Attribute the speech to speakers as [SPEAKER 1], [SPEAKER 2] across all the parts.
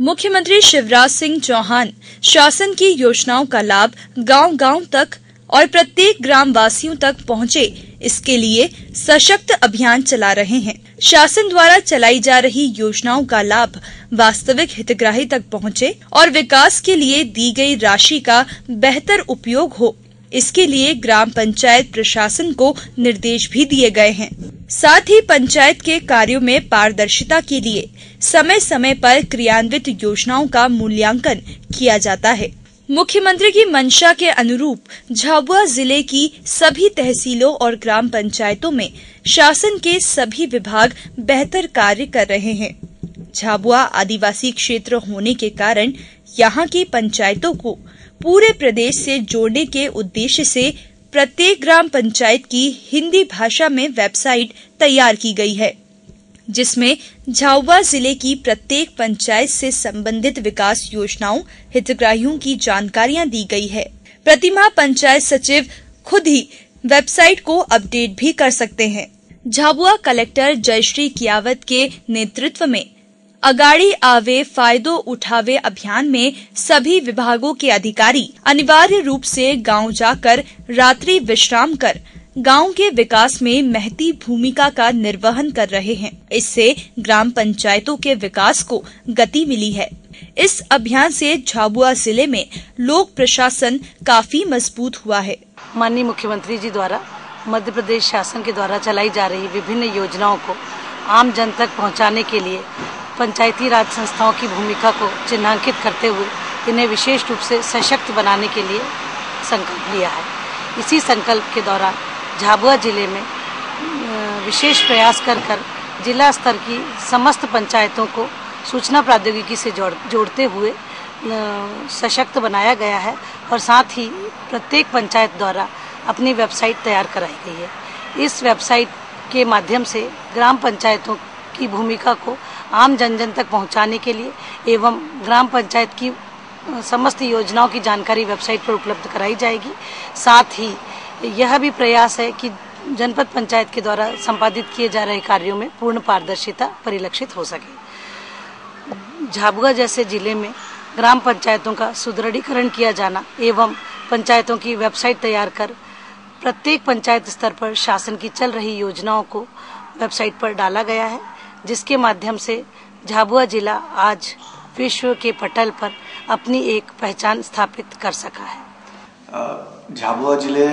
[SPEAKER 1] मुख्यमंत्री शिवराज सिंह चौहान, शासन की योजनाओं का लाभ गांव-गांव तक और प्रत्येक ग्राम वासियों तक पहुँचे। इसके लिए सशक्त अभियान चला रहे हैं। शासन द्वारा चलाई जा रही योजनाओं का लाभ वास्तविक हितग्राही तक पहुँचे और विकास के लिए दी गई राशि का बेहतर उपयोग हो। इसके लिए ग्राम पंचायत प्रशासन को निर्देश भी दिए गए हैं। साथ ही पंचायत के कार्यों में पारदर्शिता के लिए समय समय पर क्रियान्वित योजनाओं का मूल्यांकन किया जाता है। मुख्यमंत्री की मंशा के अनुरूप झाबुआ ज़िले की सभी तहसीलों और ग्राम पंचायतों में शासन के सभी विभाग बेहतर कार्य कर रहे हैं। झाबुआ आदिवासी क्षेत्र होने के कारण यहाँ की पंचायतों को पूरे प्रदेश से जोड़ने के उद्देश्य से प्रत्येक ग्राम पंचायत की हिंदी भाषा में वेबसाइट तैयार की गई है, जिसमें झाबुआ ज़िले की प्रत्येक पंचायत से संबंधित विकास योजनाओं, हितग्राहियों की जानकारियाँ दी गई है। प्रतिमा पंचायत सचिव खुद ही वेबसाइट को अपडेट भी कर सकते हैं। झाबुआ कलेक्टर जयश्री कियावत के नेतृत्व में अगाड़ी आवे, फायदो उठावे अभियान में सभी विभागों के अधिकारी अनिवार्य रूप से गाँव जाकर रात्रि विश्राम कर गाँव के विकास में महती भूमिका का निर्वहन कर रहे हैं। इससे ग्राम पंचायतों के विकास को गति मिली है। इस अभियान से झाबुआ ज़िले में लोक प्रशासन काफ़ी मज़बूत हुआ है।
[SPEAKER 2] माननीय मुख्यमंत्री जी द्वारा, मध्य प्रदेश शासन के द्वारा चलाई जा रही विभिन्न योजनाओं को आम जन तक पहुँचाने के लिए पंचायती राज संस्थाओं की भूमिका को चिन्हांकित करते हुए इन्हें विशेष रूप से सशक्त बनाने के लिए संकल्प लिया है। इसी संकल्प के दौरान झाबुआ ज़िले में विशेष प्रयास कर कर जिला स्तर की समस्त पंचायतों को सूचना प्रौद्योगिकी से जोड़, जोड़ते हुए सशक्त बनाया गया है और साथ ही प्रत्येक पंचायत द्वारा अपनी वेबसाइट तैयार कराई गई है। इस वेबसाइट के माध्यम से ग्राम पंचायतों की भूमिका को आम जन जन तक पहुँचाने के लिए एवं ग्राम पंचायत की समस्त योजनाओं की जानकारी वेबसाइट पर उपलब्ध कराई जाएगी। साथ ही यह भी प्रयास है कि जनपद पंचायत के द्वारा संपादित किए जा रहे कार्यों में पूर्ण पारदर्शिता परिलक्षित हो सके। झाबुआ जैसे ज़िले में ग्राम पंचायतों का सुदृढ़ीकरण किया जाना एवं पंचायतों की वेबसाइट तैयार कर प्रत्येक पंचायत स्तर पर शासन की चल रही योजनाओं को वेबसाइट पर डाला गया है। जिसके माध्यम से झाबुआ जिला आज विश्व के पटल पर अपनी एक पहचान स्थापित कर सका है।
[SPEAKER 3] झाबुआ ज़िले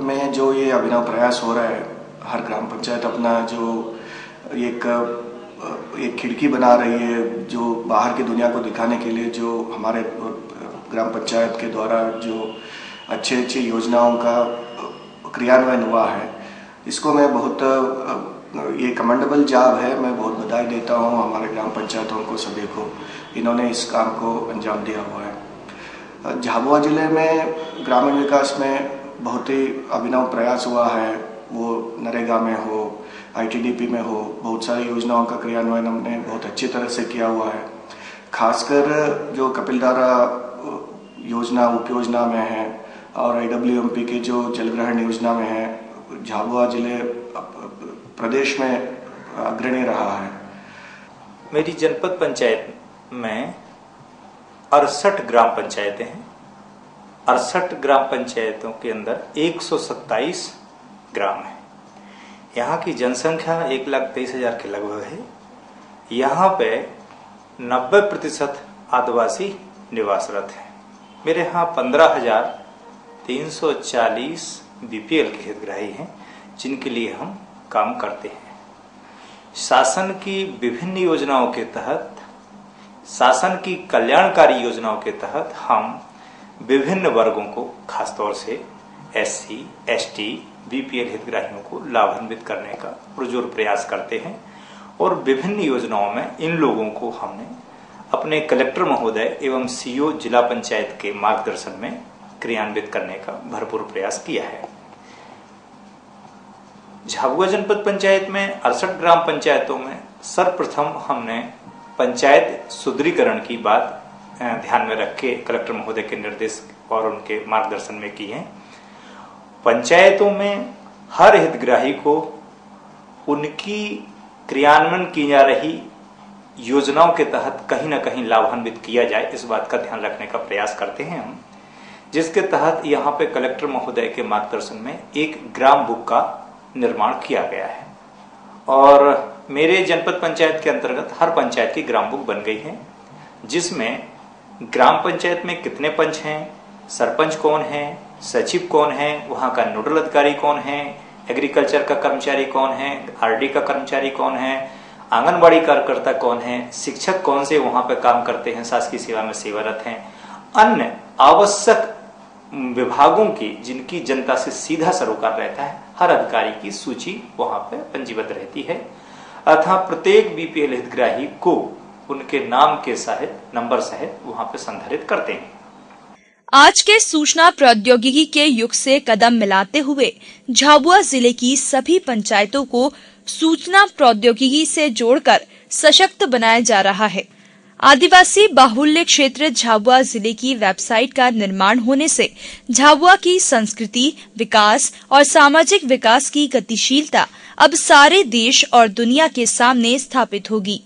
[SPEAKER 3] में जो ये अभिनव प्रयास हो रहा है, हर ग्राम पंचायत अपना जो एक एक खिड़की बना रही है, जो बाहर की दुनिया को दिखाने के लिए जो हमारे ग्राम पंचायत के द्वारा जो अच्छे अच्छी योजनाओं का क्रियान्वयन हुआ है, इसको मैं बहुत ये कमेंडेबल जॉब है, मैं बहुत बधाई देता हूँ हमारे ग्राम पंचायतों को सभी को। इन्होंने इस काम को अंजाम दिया हुआ है। झाबुआ ज़िले में, ग्रामीण विकास में बहुत ही अभिनव प्रयास हुआ है। वो नरेगा में हो आईटीडीपी में हो, बहुत सारी योजनाओं का क्रियान्वयन हमने बहुत अच्छी तरह से किया हुआ है। खासकर जो कपिलधारा योजना, उप योजना में है और आई के जो जलग्रहण योजना में है, झाबुआ ज़िले प्रदेश में अग्रणी रहा है।
[SPEAKER 4] मेरी जनपद पंचायत में अड़सठ ग्राम पंचायतें हैं। अड़सठ ग्राम पंचायतों के अंदर 127 ग्राम है। यहाँ की जनसंख्या एक लाख तेईस हज़ार के लगभग है। यहाँ पे 90 प्रतिशत आदिवासी निवासरत हैं। मेरे यहाँ पंद्रह हज़ार तीन सौ चालीस बीपीएल के हितग्राही हैं, जिनके लिए हम काम करते हैं। शासन की विभिन्न योजनाओं के तहत, शासन की कल्याणकारी योजनाओं के तहत हम विभिन्न वर्गों को, खासतौर से S C, S T BPL हितग्राहियों को लाभान्वित करने का पुरजोर प्रयास करते हैं और विभिन्न योजनाओं में इन लोगों को हमने अपने कलेक्टर महोदय एवं सीओ जिला पंचायत के मार्गदर्शन में क्रियान्वित करने का भरपूर प्रयास किया है। झाबुआ जनपद पंचायत में, अड़सठ ग्राम पंचायतों में सर्वप्रथम हमने पंचायत सुदृढ़ीकरण की बात ध्यान में रख के कलेक्टर महोदय के निर्देश और उनके मार्गदर्शन में की है। पंचायतों में हर हितग्राही को उनकी क्रियान्वयन की जा रही योजनाओं के तहत कहीं ना कहीं लाभान्वित किया जाए, इस बात का ध्यान रखने का प्रयास करते हैं हम, जिसके तहत यहाँ पे कलेक्टर महोदय के मार्गदर्शन में एक ग्राम बुक का निर्माण किया गया है। और मेरे जनपद पंचायत के अंतर्गत हर पंचायत की ग्राम बुक बन गई है, जिसमें ग्राम पंचायत में कितने पंच हैं, सरपंच कौन है, सचिव कौन है, वहाँ का नोडल अधिकारी कौन है, एग्रीकल्चर का कर्मचारी कौन है, आरडी का कर्मचारी कौन है, आंगनबाड़ी कार्यकर्ता कौन है, शिक्षक कौन से वहाँ पे काम करते हैं, शासकीय सेवा में सेवारत हैं। अन्य आवश्यक विभागों की, जिनकी जनता से सीधा सरोकार रहता है, हर अधिकारी की सूची वहाँ पे पंजीबद्ध रहती है। अर्थात प्रत्येक बीपीएल हितग्राही को उनके नाम के सहित, नंबर सहित वहाँ पे संधारित करते हैं।
[SPEAKER 1] आज के सूचना प्रौद्योगिकी के युग से कदम मिलाते हुए झाबुआ ज़िले की सभी पंचायतों को सूचना प्रौद्योगिकी से जोड़कर सशक्त बनाया जा रहा है। आदिवासी बाहुल्य क्षेत्र झाबुआ ज़िले की वेबसाइट का निर्माण होने से झाबुआ की संस्कृति, विकास और सामाजिक विकास की गतिशीलता अब सारे देश और दुनिया के सामने स्थापित होगी।